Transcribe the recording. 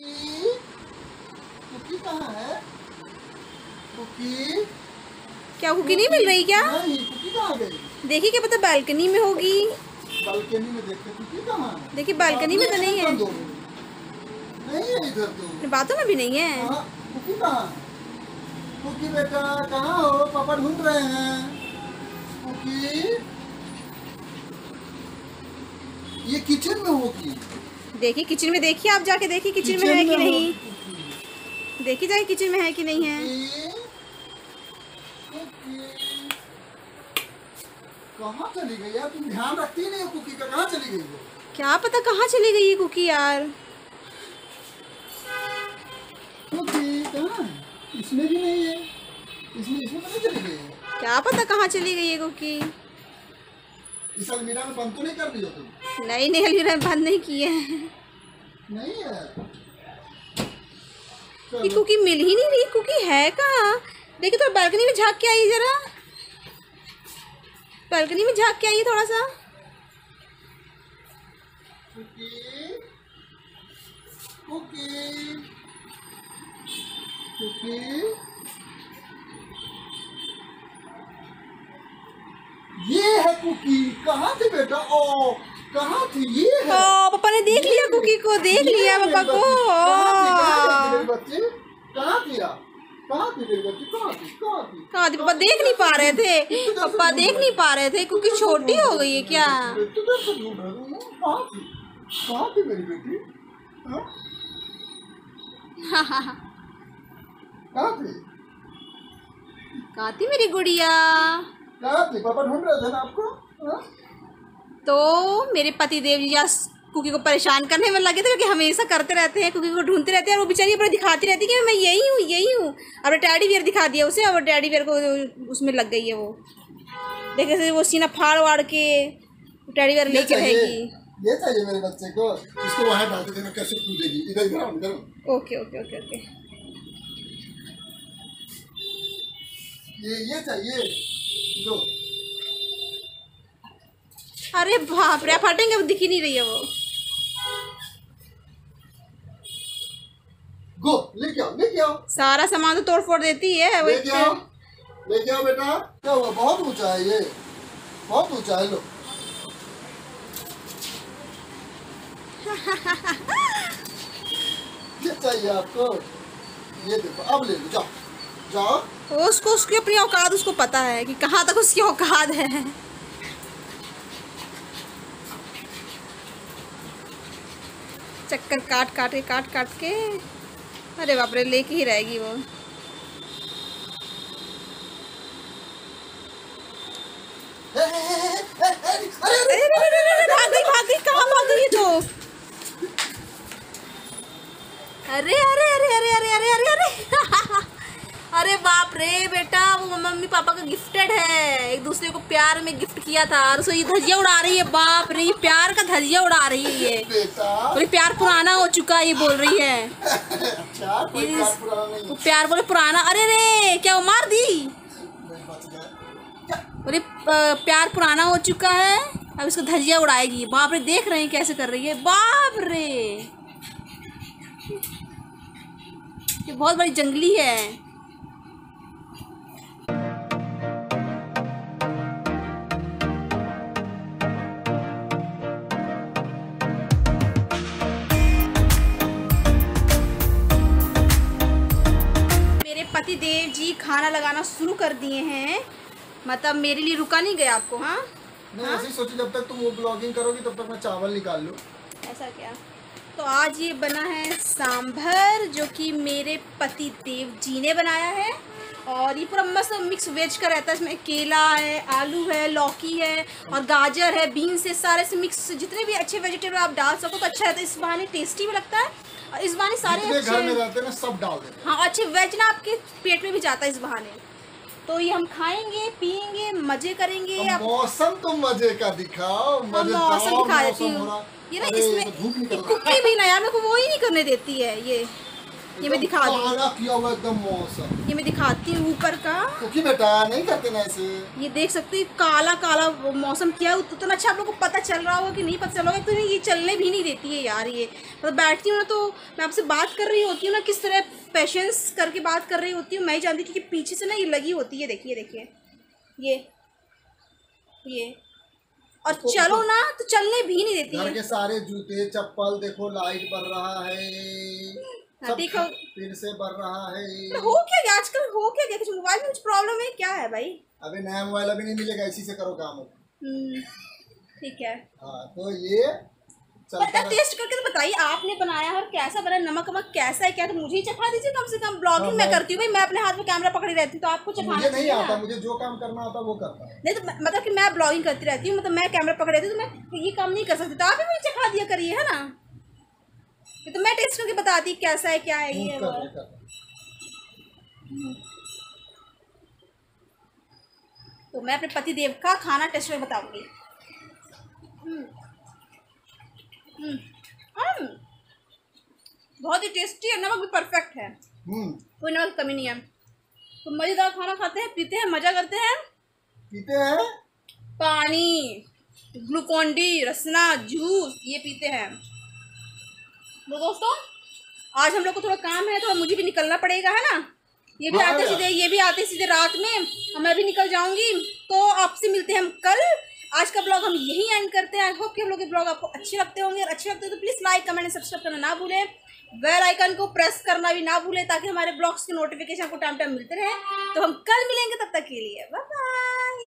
Cookie cookie कहाँ है? Cookie? क्या कुकी नहीं मिल रही क्या? नहीं कुकी कहाँ गई? देखिए क्या पता बालकनी में होगी? बालकनी में देखते कुकी कहाँ है? देखिए बालकनी में तो नहीं है। हो। नहीं है इधर तो। बातों में भी नहीं है। कहाँ कुकी कहाँ कुकी बेटा कहाँ हो? पापा ढूंढ रहे हैं। कुकी? ये किचन में होगी देखिए किचन में देखिए आप जाके देखिए किचन में है कि नहीं? देखिए जाके किचन में है कि नहीं है। कहाँ चली गई यार? तुम ध्यान रखती नहीं हो कुकी का? कहाँ चली गई हो क्या पता कहाँ चली गई ये कुकी यार? कुकी कहाँ इसमें भी नहीं है। इसमें इसमें नहीं चली गई है। क्या पता कहाँ चली गई ये कुकी? इस अलमीरा में बंद तो नहीं कर दी हो तुम? नहीं नहीं अलमीरा में बंद नहीं किए हैं। नहीं है। ये कुकी मिल ही नहीं रही कुकी है कहाँ? देखिए थोड़ा बालकनी में झाँक के आइए जरा। बालकनी में झाँक के आइए थोड़ा सा कुकी कुकी कुकी। ये है कुकी। कहाँ थी बेटा? ओ कहाँ थी? ये है। ओ, पापा ने देख लिया कुकी को देख लिया पापा को। कहा हाँ। थी? पापा देख नहीं पा रहे थे। पापा देख नहीं पा रहे थे क्योंकि छोटी हो गई है क्या? कहा थी? मेरी गुड़िया? कहाँ थी? पापा ढूंढ रहे थे ना आपको? तो मेरे पति देव जी आज कुकी को परेशान करने में लगे थे क्योंकि हमेशा करते रहते हैं कुकी को ढूंढते रहते हैं और वो बेचारी अपने दिखाती रहती है कि मैं यही हूँ यही हूँ। अब टैडी बियर दिखा दिया उसे और टैडी बियर को उसमें लग गई है वो। देखे से वो सीना फाड़ वाड़ के टैडी बियर ये लेके रहेगी ये चाहिए मेरे बच्चे को इसको वहाँ डालते थे ना कैसे कूदेगी? इधर इधर ओके ओके ओके ओके। ये ये चाहिए। लो। अरे बाप रे फटेंगे वो दिख ही नहीं रही है वो। गो लेके आओ लेके आओ। सारा सामान तो तोड़ फोड़ देती है वो लेके आओ लेके आओ बेटा। क्या हुआ? बहुत ऊँचा है ये। बहुत ऊँचा है लो। ये चाहिए आपको। ये देखो अब ले लो जाओ। जाओ। उसको उसकी अपनी औकात उसको पता है कि कहाँ तक उसकी औकात है। चक्कर काट काट के काट काट के। अरे बाप रे लेके ही रहेगी वो। Hey, अरे बेटा वो मम्मी पापा का गिफ्टेड है। एक दूसरे को प्यार में गिफ्ट किया था। और ये धजिया उड़ा रही है बाप रे ये प्यार का धजिया उड़ा रही है ये। बेटा। बोले प्यार पुराना हो चुका है ये बोल रही है। अच्छा कोई बात पुराना प्यार बोले पुराना। अरे रे क्या वो मार दी? बोले प्यार पुराना हो चुका है अब इसको धजिया उड़ाएगी। बाप रे देख रहे हैं कैसे कर रही है। बाप रे। ये बहुत बड़ी जंगली है। पति देव जी खाना लगाना शुरू कर दिए हैं। मतलब मेरे लिए रुका नहीं गया आपको हाँ? नहीं ऐसे सोची जब तक तुम वो ब्लॉगिंग करोगी तब तक मैं चावल निकाल लूँ। ऐसा क्या? तो आज ये बना है सांभर जो कि मेरे पति देव जी ने बनाया है। और ये पूरा मस्त मिक्स वेज का रहता है। इसमें केला है आलू है लौकी है और गाजर है बीन्स है सारे से मिक्स जितने भी अच्छे वेजिटेबल आप डाल सको तो अच्छा रहता है। इस बहाने टेस्टी भी लगता है। इस बहाने सारे अच्छे घर में रहते हैं ना सब डाल देते हाँ। अच्छे वेज ना आपके पेट में भी जाता है इस बहाने। तो ये हम खाएँगे पियेंगे मज़े करेंगे। मौसम तो मज़े का दिखाओ हाँ, मौसम दिखा देती हूँ। ये ना इसमें कुकी भी ना यार मेरे को वो ही नहीं करने देती है ये। ये मैं दिखा दूँ। काला किया हुआ एकदम मौसम। ये मैं दिखाती हूँ ऊपर का। क्योंकि बेटा? नहीं करते ना ऐसे। ये देख सकते हो काला काला मौसम क्या उतना अच्छा आप लोगों को पता चल रहा होगा कि नहीं पता चल रहा होगा। तो ये चलने भी नहीं देती है यार ये। मतलब बैठती हूँ ना तो मैं आपसे बात कर रही होती हूँ ना किस तरह पेशेंस करके बात कर रही होती हूँ। मैं ही जानती क्योंकि पीछे से ना ये लगी होती है। देखिए देखिए। ये ये। और इसको- चलो ना तो चलने भी नहीं देती है। सारे जूते चप्पल देखो लाइट बढ़ रहा है। फिर से बढ़ रहा है। तो हो क्या गया? आजकल हो क्या गया? कुछ मोबाइल में कुछ प्रॉब्लम है क्या है भाई? अभी नया मोबाइल अभी नहीं मिलेगा इसी से करो काम। हम्म, ठीक है। हाँ तो ये पता टेस्ट करके तो बताइए आपने बनाया है और कैसा बना नमक वमक कैसा है? क्या तो मुझे ही चखा दीजिए कम से कम। ब्लॉगिंग हाँ, मैं करती हूँ भाई मैं अपने हाथ में कैमरा पकड़ी रहती हूँ तो आपको चखाना नहीं आता मुझे जो काम करना आता वो करता है। नहीं तो मतलब कि मैं ब्लॉगिंग करती रहती हूँ मतलब मैं कैमरा पकड़ रहती हूँ तो मैं ये काम नहीं कर सकती तो आप भी मुझे चखा दिया करिए है ना? ये तो मैं टेस्ट करके बताती कैसा है क्या है ये। तो मैं अपने पति देव का खाना टेस्ट करके बताऊँगी हम्म। हम्म। हम्म। बहुत ही टेस्टी है नमक भी परफेक्ट है कोई नमक कमी नहीं है तो मज़ेदार खाना खाते हैं पीते हैं मज़ा करते हैं पीते हैं पानी ग्लूकोन डी रसना जूस ये पीते हैं तो दोस्तों आज हम लोग को थोड़ा काम है थोड़ा मुझे भी निकलना पड़ेगा है ना? ये भी हाँ आते सीधे ये भी आते सीधे रात में। और मैं भी निकल जाऊँगी। तो आपसे मिलते हैं हम कल। आज का ब्लॉग हम यही एंड करते हैं। आई होप कि हम लोग के ब्लॉग आपको अच्छे लगते होंगे। और अच्छे लगते हैं तो प्लीज़ लाइक कमेंट सब्सक्राइब करना ना भूलें। बेल आइकन को प्रेस करना भी ना भूलें ताकि हमारे ब्लॉग्स के नोटिफिकेशन आपको टाइम टाइम मिलते रहे। तो हम कल मिलेंगे तब तक के लिए। Bye bye